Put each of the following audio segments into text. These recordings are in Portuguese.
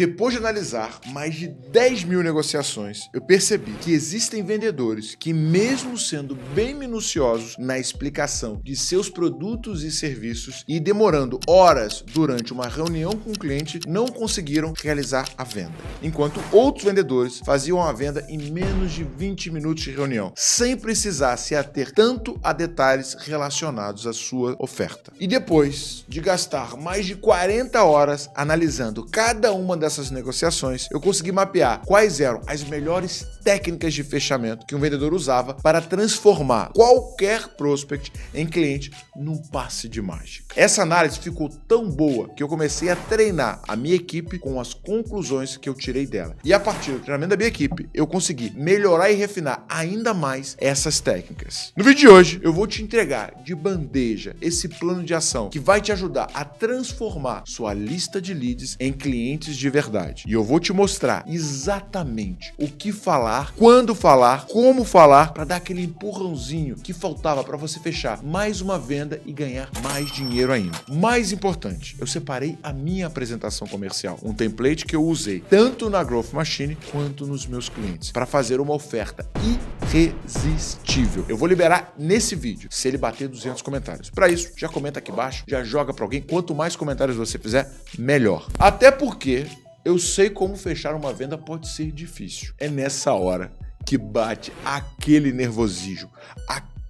Depois de analisar mais de 10 mil negociações, eu percebi que existem vendedores que, mesmo sendo bem minuciosos na explicação de seus produtos e serviços e demorando horas durante uma reunião com o cliente, não conseguiram realizar a venda. Enquanto outros vendedores faziam a venda em menos de 20 minutos de reunião, sem precisar se ater tanto a detalhes relacionados à sua oferta. E depois de gastar mais de 40 horas analisando cada uma dessas negociações, eu consegui mapear quais eram as melhores técnicas de fechamento que um vendedor usava para transformar qualquer prospect em cliente num passe de mágica. Essa análise ficou tão boa que eu comecei a treinar a minha equipe com as conclusões que eu tirei dela. E a partir do treinamento da minha equipe, eu consegui melhorar e refinar ainda mais essas técnicas. No vídeo de hoje, eu vou te entregar de bandeja esse plano de ação que vai te ajudar a transformar sua lista de leads em clientes de verdade. E eu vou te mostrar exatamente o que falar, quando falar, como falar para dar aquele empurrãozinho que faltava para você fechar mais uma venda e ganhar mais dinheiro ainda. Mais importante, eu separei a minha apresentação comercial, um template que eu usei tanto na Growth Machine quanto nos meus clientes para fazer uma oferta irresistível. Eu vou liberar nesse vídeo se ele bater 200 comentários. Para isso, já comenta aqui embaixo, já joga para alguém. Quanto mais comentários você fizer, melhor. Até porque eu sei como fechar uma venda pode ser difícil. É nessa hora que bate aquele nervosismo,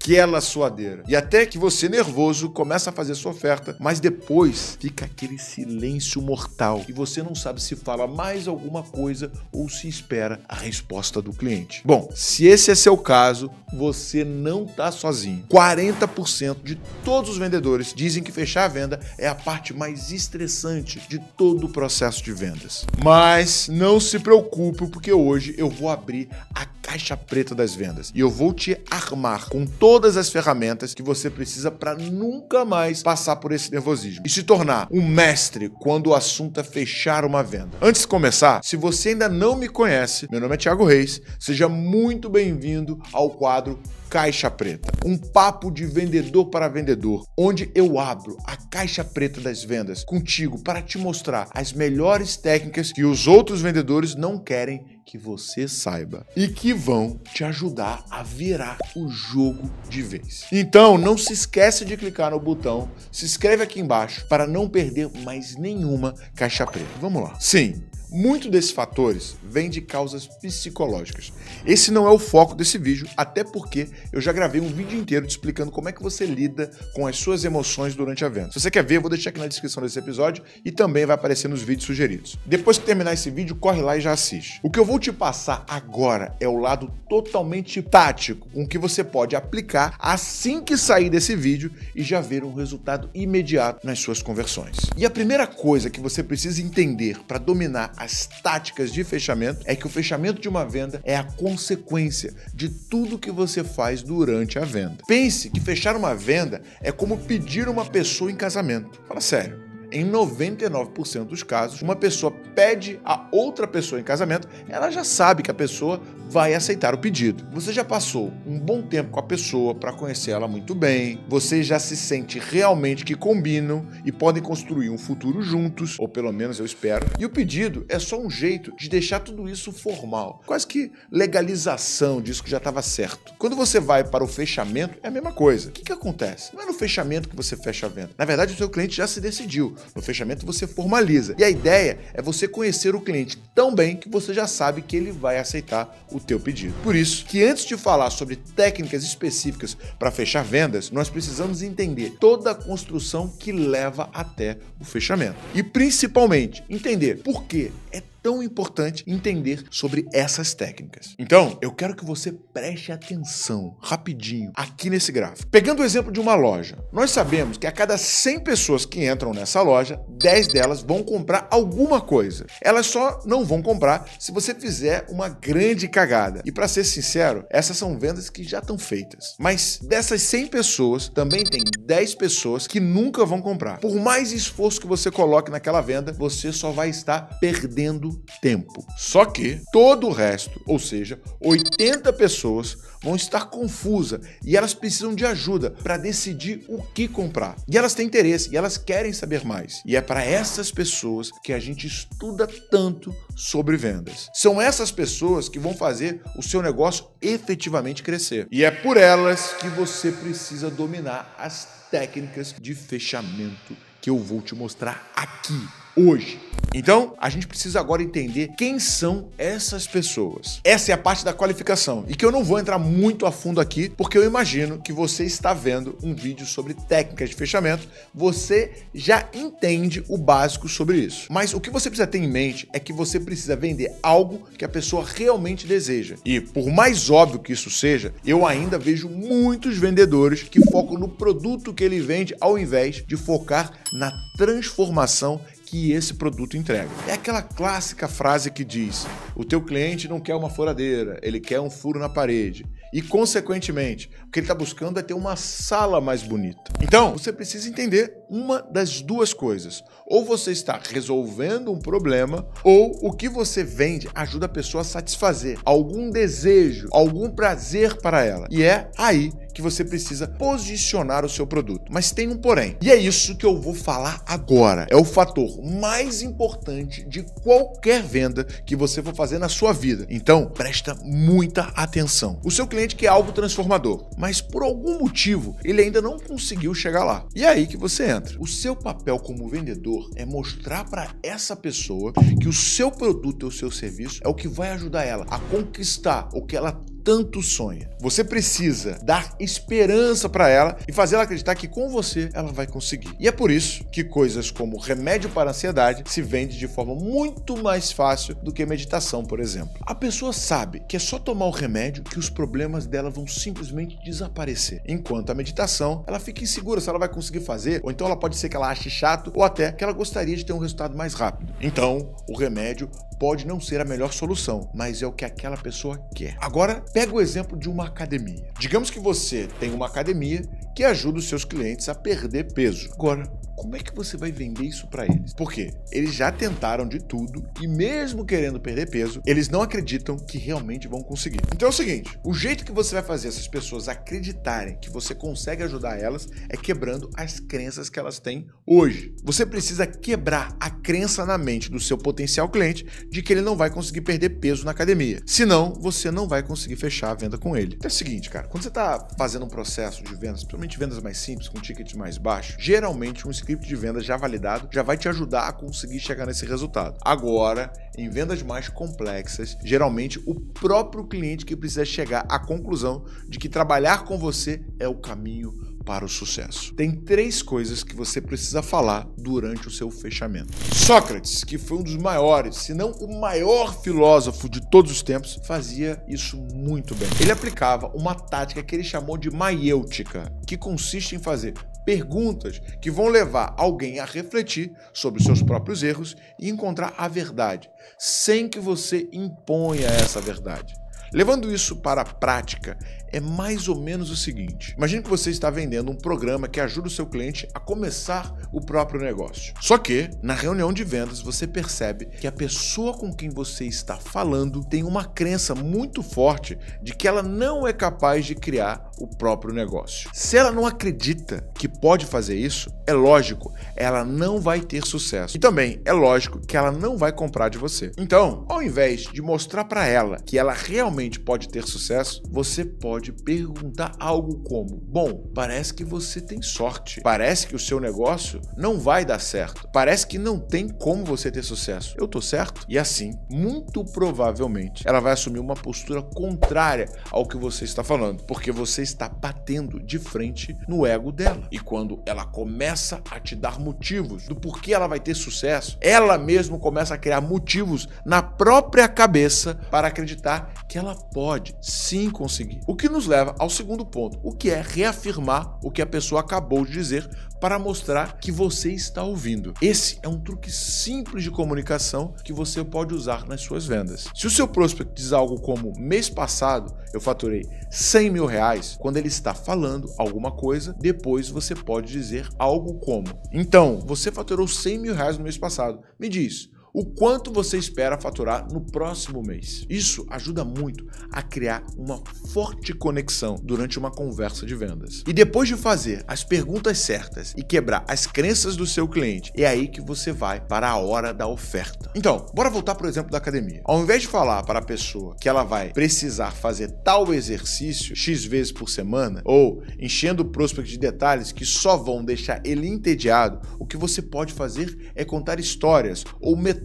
aquela suadeira. E até que você, nervoso, começa a fazer sua oferta, mas depois fica aquele silêncio mortal e você não sabe se fala mais alguma coisa ou se espera a resposta do cliente. Bom, se esse é seu caso, você não está sozinho. 40% de todos os vendedores dizem que fechar a venda é a parte mais estressante de todo o processo de vendas. Mas não se preocupe, porque hoje eu vou abrir a caixa preta das vendas e eu vou te armar com todas as ferramentas que você precisa para nunca mais passar por esse nervosismo e se tornar um mestre quando o assunto é fechar uma venda. Antes de começar, se você ainda não me conhece, meu nome é Thiago Reis, seja muito bem-vindo ao quadro Caixa Preta, um papo de vendedor para vendedor, onde eu abro a caixa preta das vendas contigo para te mostrar as melhores técnicas que os outros vendedores não querem que você saiba e que vão te ajudar a virar o jogo de vez. Então, não se esqueça de clicar no botão, se inscreve aqui embaixo para não perder mais nenhuma caixa preta. Vamos lá. Sim, muito desses fatores vem de causas psicológicas. Esse não é o foco desse vídeo, até porque eu já gravei um vídeo inteiro te explicando como é que você lida com as suas emoções durante a venda. Se você quer ver, eu vou deixar aqui na descrição desse episódio e também vai aparecer nos vídeos sugeridos. Depois que terminar esse vídeo, corre lá e já assiste. O que eu vou te passar agora é o lado totalmente tático, com que você pode aplicar assim que sair desse vídeo e já ver um resultado imediato nas suas conversões. E a primeira coisa que você precisa entender para dominar as táticas de fechamento é que o fechamento de uma venda é a consequência de tudo que você faz durante a venda. Pense que fechar uma venda é como pedir uma pessoa em casamento. Fala sério. Em 99% dos casos, uma pessoa pede a outra pessoa em casamento, ela já sabe que a pessoa vai aceitar o pedido. Você já passou um bom tempo com a pessoa para conhecer ela muito bem, você já se sente realmente que combinam e podem construir um futuro juntos, ou pelo menos eu espero. E o pedido é só um jeito de deixar tudo isso formal, quase que legalização disso que já estava certo. Quando você vai para o fechamento, é a mesma coisa. O que, que acontece? Não é no fechamento que você fecha a venda. Na verdade, o seu cliente já se decidiu. No fechamento você formaliza. E a ideia é você conhecer o cliente tão bem que você já sabe que ele vai aceitar o teu pedido. Por isso que antes de falar sobre técnicas específicas para fechar vendas, nós precisamos entender toda a construção que leva até o fechamento. E principalmente entender por que é tão importante entender sobre essas técnicas. Então, eu quero que você preste atenção rapidinho aqui nesse gráfico. Pegando o exemplo de uma loja, nós sabemos que a cada 100 pessoas que entram nessa loja, 10 delas vão comprar alguma coisa. Elas só não vão comprar se você fizer uma grande cagada. E para ser sincero, essas são vendas que já estão feitas. Mas dessas 100 pessoas, também tem 10 pessoas que nunca vão comprar. Por mais esforço que você coloque naquela venda, você só vai estar perdendo tempo. Só que todo o resto, ou seja, 80 pessoas, vão estar confusas e elas precisam de ajuda para decidir o que comprar. E elas têm interesse e elas querem saber mais. E é para essas pessoas que a gente estuda tanto sobre vendas. São essas pessoas que vão fazer o seu negócio efetivamente crescer. E é por elas que você precisa dominar as técnicas de fechamento que eu vou te mostrar aqui hoje. Então, a gente precisa agora entender quem são essas pessoas. Essa é a parte da qualificação e que eu não vou entrar muito a fundo aqui, porque eu imagino que você está vendo um vídeo sobre técnicas de fechamento, você já entende o básico sobre isso. Mas o que você precisa ter em mente é que você precisa vender algo que a pessoa realmente deseja. E por mais óbvio que isso seja, eu ainda vejo muitos vendedores que focam no produto que ele vende ao invés de focar na transformação que esse produto entrega. É aquela clássica frase que diz: o teu cliente não quer uma furadeira, ele quer um furo na parede. E, consequentemente, o que ele está buscando é ter uma sala mais bonita. Então, você precisa entender uma das duas coisas. Ou você está resolvendo um problema, ou o que você vende ajuda a pessoa a satisfazer algum desejo, algum prazer para ela. E é aí que você precisa posicionar o seu produto. Mas tem um porém. E é isso que eu vou falar agora. É o fator mais importante de qualquer venda que você for fazer na sua vida. Então, presta muita atenção. O seu cliente quer algo transformador, mas por algum motivo ele ainda não conseguiu chegar lá. E é aí que você entra. O seu papel como vendedor é mostrar para essa pessoa que o seu produto ou seu serviço é o que vai ajudar ela a conquistar o que ela tanto sonha. Você precisa dar esperança para ela e fazer ela acreditar que com você ela vai conseguir. E é por isso que coisas como remédio para ansiedade se vende de forma muito mais fácil do que meditação, por exemplo. A pessoa sabe que é só tomar o remédio que os problemas dela vão simplesmente desaparecer. Enquanto a meditação, ela fica insegura se ela vai conseguir fazer, ou então ela pode ser que ela ache chato, ou até que ela gostaria de ter um resultado mais rápido. Então, o remédio pode não ser a melhor solução, mas é o que aquela pessoa quer. Agora, pega o exemplo de uma academia. Digamos que você tem uma academia que ajuda os seus clientes a perder peso. Agora, como é que você vai vender isso para eles? Porque eles já tentaram de tudo e mesmo querendo perder peso, eles não acreditam que realmente vão conseguir. Então é o seguinte, o jeito que você vai fazer essas pessoas acreditarem que você consegue ajudar elas é quebrando as crenças que elas têm hoje. Você precisa quebrar a crença na mente do seu potencial cliente de que ele não vai conseguir perder peso na academia. Senão, você não vai conseguir fechar a venda com ele. Então é o seguinte, cara, quando você está fazendo um processo de vendas, principalmente vendas mais simples, com tickets mais baixos, geralmente um script de venda já validado já vai te ajudar a conseguir chegar nesse resultado. Agora, em vendas mais complexas, geralmente o próprio cliente que precisa chegar à conclusão de que trabalhar com você é o caminho para o sucesso. Tem três coisas que você precisa falar durante o seu fechamento. Sócrates, que foi um dos maiores, se não o maior filósofo de todos os tempos, fazia isso muito bem. Ele aplicava uma tática que ele chamou de maiêutica, que consiste em fazer perguntas que vão levar alguém a refletir sobre seus próprios erros e encontrar a verdade, sem que você imponha essa verdade. Levando isso para a prática, é mais ou menos o seguinte: imagine que você está vendendo um programa que ajuda o seu cliente a começar o próprio negócio. Só que, na reunião de vendas, você percebe que a pessoa com quem você está falando tem uma crença muito forte de que ela não é capaz de criar o próprio negócio. Se ela não acredita que pode fazer isso, é lógico, ela não vai ter sucesso. E também é lógico que ela não vai comprar de você. Então, ao invés de mostrar para ela que ela realmente realmente pode ter sucesso, você pode perguntar algo como: Bom, parece que você tem sorte. Parece que o seu negócio não vai dar certo. Parece que não tem como você ter sucesso. Eu tô certo? E assim, muito provavelmente, ela vai assumir uma postura contrária ao que você está falando, porque você está batendo de frente no ego dela. E quando ela começa a te dar motivos do porquê ela vai ter sucesso, ela mesmo começa a criar motivos na própria cabeça para acreditar que ela ela pode sim conseguir. O que nos leva ao segundo ponto, o que é reafirmar o que a pessoa acabou de dizer para mostrar que você está ouvindo. Esse é um truque simples de comunicação que você pode usar nas suas vendas. Se o seu prospect diz algo como mês passado eu faturei 100 mil reais, quando ele está falando alguma coisa, depois você pode dizer algo como: então, você faturou 100 mil reais no mês passado. Me diz, o quanto você espera faturar no próximo mês. Isso ajuda muito a criar uma forte conexão durante uma conversa de vendas. E depois de fazer as perguntas certas e quebrar as crenças do seu cliente, é aí que você vai para a hora da oferta. Então, bora voltar para o exemplo da academia. Ao invés de falar para a pessoa que ela vai precisar fazer tal exercício X vezes por semana ou enchendo o prospect de detalhes que só vão deixar ele entediado, o que você pode fazer é contar histórias ou metáforas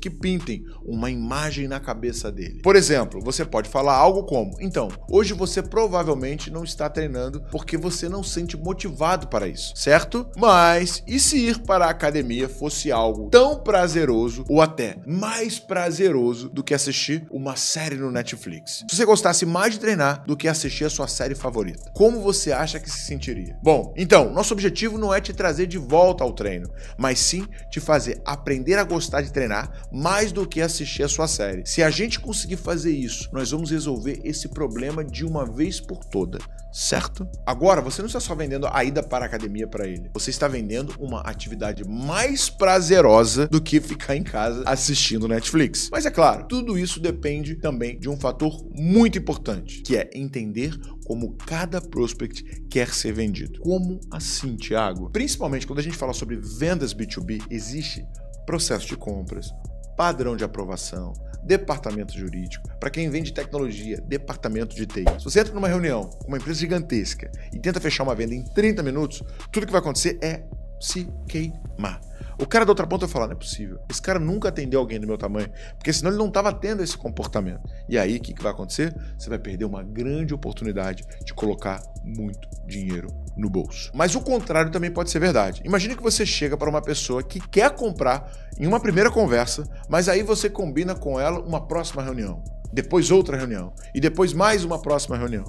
que pintem uma imagem na cabeça dele. Por exemplo, você pode falar algo como: Então, hoje você provavelmente não está treinando porque você não sente motivado para isso, certo? Mas e se ir para a academia fosse algo tão prazeroso ou até mais prazeroso do que assistir uma série no Netflix? Se você gostasse mais de treinar do que assistir a sua série favorita, como você acha que se sentiria? Bom, então, nosso objetivo não é te trazer de volta ao treino, mas sim te fazer aprender a gostar de treinar mais do que assistir a sua série. Se a gente conseguir fazer isso, nós vamos resolver esse problema de uma vez por toda, certo? Agora, você não está só vendendo a ida para a academia para ele, você está vendendo uma atividade mais prazerosa do que ficar em casa assistindo Netflix. Mas é claro, tudo isso depende também de um fator muito importante, que é entender como cada prospect quer ser vendido. Como assim, Thiago? Principalmente quando a gente fala sobre vendas B2B, existe processo de compras, padrão de aprovação, departamento jurídico. Para quem vende tecnologia, departamento de TI. Se você entra numa reunião com uma empresa gigantesca e tenta fechar uma venda em 30 minutos, tudo que vai acontecer é se queimar. O cara da outra ponta vai falar: não é possível. Esse cara nunca atendeu alguém do meu tamanho, porque senão ele não estava tendo esse comportamento. E aí, o que, que vai acontecer? Você vai perder uma grande oportunidade de colocar muito dinheiro no bolso. Mas o contrário também pode ser verdade. Imagine que você chega para uma pessoa que quer comprar em uma primeira conversa, mas aí você combina com ela uma próxima reunião, depois outra reunião e depois mais uma próxima reunião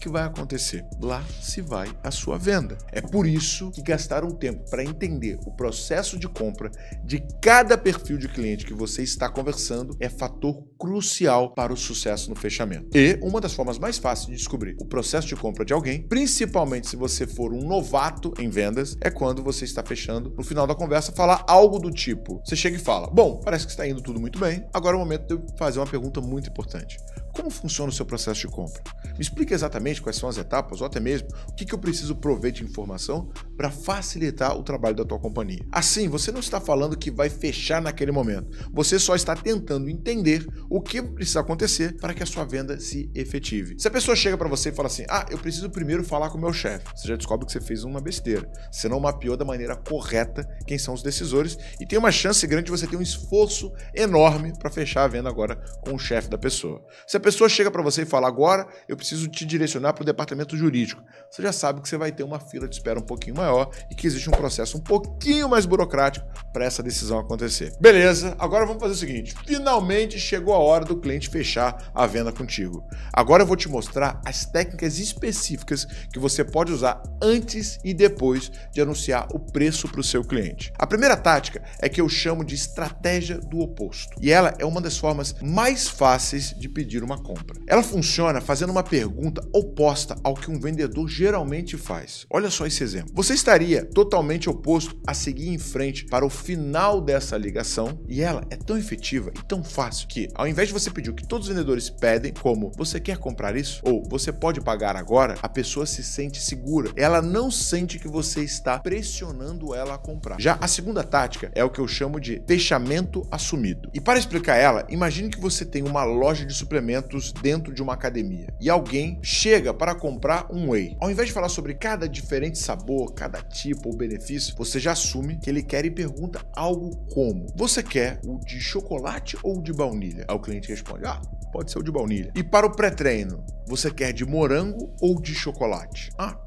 que vai acontecer? Lá se vai a sua venda. É por isso que gastar um tempo para entender o processo de compra de cada perfil de cliente que você está conversando é fator crucial para o sucesso no fechamento. E uma das formas mais fáceis de descobrir o processo de compra de alguém, principalmente se você for um novato em vendas, é quando você está fechando no final da conversa falar algo do tipo: você chega e fala, bom, parece que está indo tudo muito bem, agora é o momento de eu fazer uma pergunta muito importante. Como funciona o seu processo de compra? Me explica exatamente quais são as etapas, ou até mesmo o que eu preciso prover de informação para facilitar o trabalho da tua companhia. Assim, você não está falando que vai fechar naquele momento. Você só está tentando entender o que precisa acontecer para que a sua venda se efetive. Se a pessoa chega para você e fala assim: "Ah, eu preciso primeiro falar com o meu chefe", você já descobre que você fez uma besteira. Você não mapeou da maneira correta quem são os decisores e tem uma chance grande de você ter um esforço enorme para fechar a venda agora com o chefe da pessoa. Se a pessoa chega para você e fala agora, eu preciso te direcionar para o departamento jurídico, você já sabe que você vai ter uma fila de espera um pouquinho maior e que existe um processo um pouquinho mais burocrático para essa decisão acontecer. Beleza, agora vamos fazer o seguinte: finalmente chegou a hora do cliente fechar a venda contigo. Agora eu vou te mostrar as técnicas específicas que você pode usar antes e depois de anunciar o preço para o seu cliente. A primeira tática é que eu chamo de estratégia do oposto, e ela é uma das formas mais fáceis de pedir uma compra. Ela funciona fazendo uma pergunta oposta ao que um vendedor geralmente faz. Olha só esse exemplo. Você estaria totalmente oposto a seguir em frente para o final dessa ligação e ela é tão efetiva e tão fácil que, ao invés de você pedir o que todos os vendedores pedem, como você quer comprar isso ou você pode pagar agora, a pessoa se sente segura. Ela não sente que você está pressionando ela a comprar. Já a segunda tática é o que eu chamo de fechamento assumido. E para explicar ela, imagine que você tem uma loja de suplementos dentro de uma academia e alguém chega para comprar um whey. Ao invés de falar sobre cada diferente sabor, cada tipo ou benefício, você já assume que ele quer e pergunta algo como: Você quer o de chocolate ou de baunilha? Aí o cliente responde: Ah, pode ser o de baunilha. E para o pré-treino, você quer de morango ou de chocolate? Ah,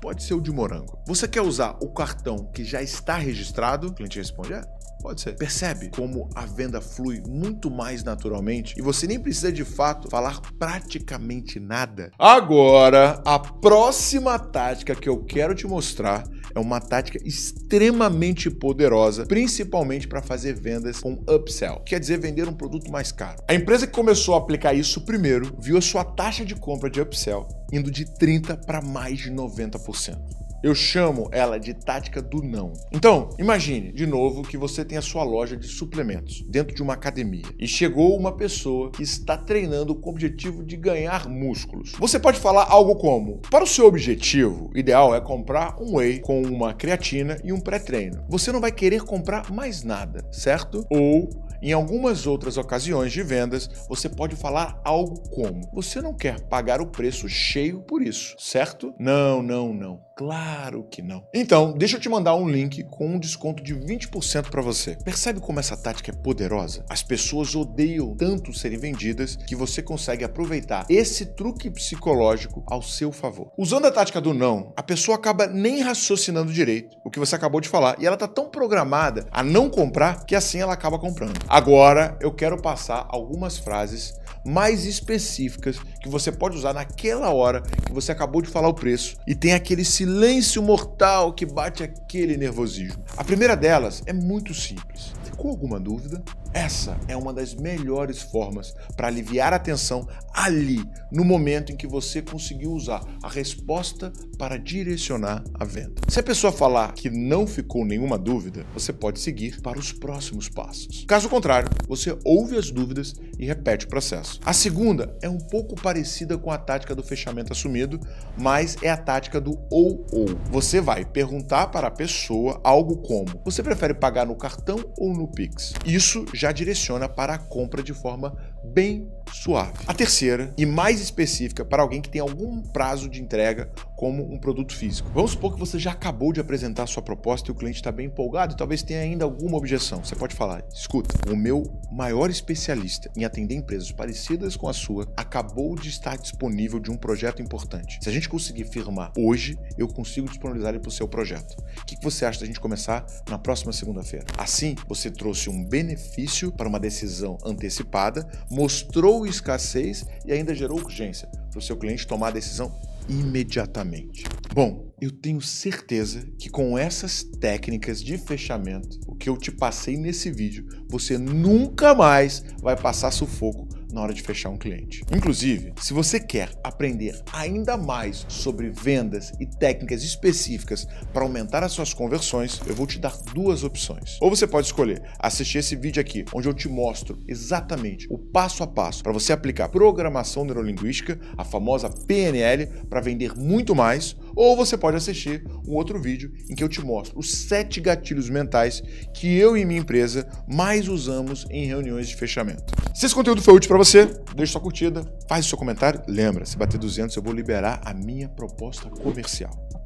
pode ser o de morango. Você quer usar o cartão que já está registrado? O cliente responde: É, Pode ser. Percebe como a venda flui muito mais naturalmente e você nem precisa de fato falar praticamente nada? Agora, a próxima tática que eu quero te mostrar é uma tática extremamente poderosa, principalmente para fazer vendas com upsell, quer dizer, vender um produto mais caro. A empresa que começou a aplicar isso primeiro viu a sua taxa de compra de upsell indo de 30 para mais de 90%. Eu chamo ela de tática do não. Então, imagine, de novo, que você tem a sua loja de suplementos dentro de uma academia e chegou uma pessoa que está treinando com o objetivo de ganhar músculos. Você pode falar algo como: para o seu objetivo, ideal é comprar um whey com uma creatina e um pré-treino. Você não vai querer comprar mais nada, certo? Ou em algumas outras ocasiões de vendas, você pode falar algo como: Você não quer pagar o preço cheio por isso, certo? Não, não, não. Claro que não. Então, deixa eu te mandar um link com um desconto de 20% para você. Percebe como essa tática é poderosa? As pessoas odeiam tanto serem vendidas que você consegue aproveitar esse truque psicológico ao seu favor. Usando a tática do não, a pessoa acaba nem raciocinando direito o que você acabou de falar e ela tá tão programada a não comprar que assim ela acaba comprando. Agora, eu quero passar algumas frases mais específicas que você pode usar naquela hora que você acabou de falar o preço e tem aquele silêncio mortal que bate aquele nervosismo. A primeira delas é muito simples. Ficou alguma dúvida? Essa é uma das melhores formas para aliviar a tensão ali, no momento em que você conseguiu usar a resposta para direcionar a venda. Se a pessoa falar que não ficou nenhuma dúvida, você pode seguir para os próximos passos. Caso contrário, você ouve as dúvidas e repete o processo. A segunda é um pouco parecida com a tática do fechamento assumido, mas é a tática do ou ou. Você vai perguntar para a pessoa algo como: você prefere pagar no cartão ou no Pix? Isso já direciona para a compra de forma bem suave. A terceira, e mais específica para alguém que tem algum prazo de entrega, como um produto físico. Vamos supor que você já acabou de apresentar a sua proposta e o cliente está bem empolgado e talvez tenha ainda alguma objeção. Você pode falar: escuta, o meu maior especialista em atender empresas parecidas com a sua acabou de estar disponível de um projeto importante. Se a gente conseguir firmar hoje, eu consigo disponibilizar ele para o seu projeto. O que você acha da gente começar na próxima segunda-feira? Assim, você trouxe um benefício para uma decisão antecipada, mostrou escassez e ainda gerou urgência para o seu cliente tomar a decisão imediatamente. Bom, eu tenho certeza que com essas técnicas de fechamento, o que eu te passei nesse vídeo, você nunca mais vai passar sufoco na hora de fechar um cliente. Inclusive, se você quer aprender ainda mais sobre vendas e técnicas específicas para aumentar as suas conversões, eu vou te dar duas opções. Ou você pode escolher assistir esse vídeo aqui, onde eu te mostro exatamente o passo a passo para você aplicar programação neurolinguística, a famosa PNL, para vender muito mais, ou você pode assistir um outro vídeo em que eu te mostro os sete gatilhos mentais que eu e minha empresa mais usamos em reuniões de fechamento. Se esse conteúdo foi útil para você, deixe sua curtida, faz seu comentário. Lembra, se bater 200 eu vou liberar a minha proposta comercial.